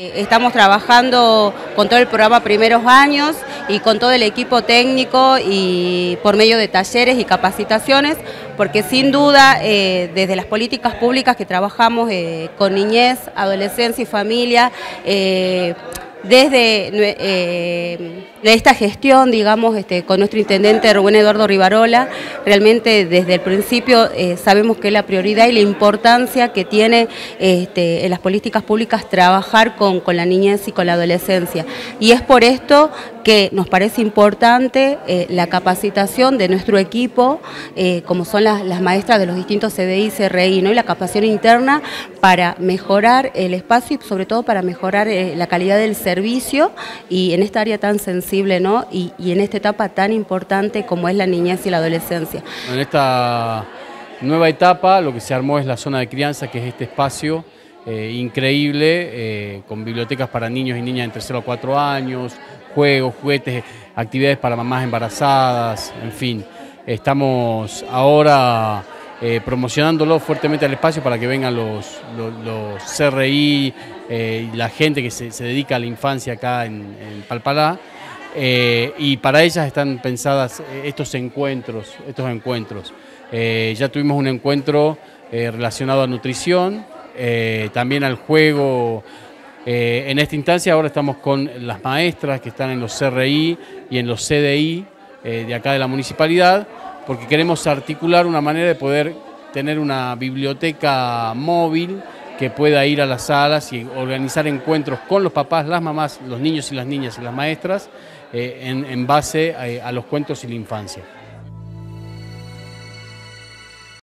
Estamos trabajando con todo el programa Primeros Años y con todo el equipo técnico y por medio de talleres y capacitaciones, porque sin duda eh, desde las políticas públicas que trabajamos eh, con niñez, adolescencia y familia, eh, desde eh, esta gestión, digamos, este, con nuestro intendente Rubén Eduardo Rivarola, realmente desde el principio eh, sabemos que la prioridad y la importancia que tiene este, en las políticas públicas trabajar con, la niñez y con la adolescencia. Y es por esto que nos parece importante eh, la capacitación de nuestro equipo, como son las, maestras de los distintos CDI y CRI, ¿no? y la capacitación interna para mejorar el espacio y sobre todo para mejorar la calidad del servicio y en esta área tan sensible ¿no? y, en esta etapa tan importante como es la niñez y la adolescencia. En esta nueva etapa lo que se armó es la zona de crianza, que es este espacio eh, increíble, eh, con bibliotecas para niños y niñas entre 0 a 4 años, juegos, juguetes, actividades para mamás embarazadas, en fin. Estamos ahora eh, promocionándolo fuertemente al espacio para que vengan los, los, CRI y la gente que se, dedica a la infancia acá en, Palpalá. Eh, y para ellas están pensadas estos encuentros, estos encuentros. ya tuvimos un encuentro relacionado a nutrición, también al juego. en esta instancia ahora estamos con las maestras que están en los CRI y en los CDI de acá de la municipalidad porque queremos articular una manera de poder tener una biblioteca móvil que pueda ir a las salas y organizar encuentros con los papás, las mamás, los niños y las niñas y las maestras eh, en, base a los cuentos y la infancia.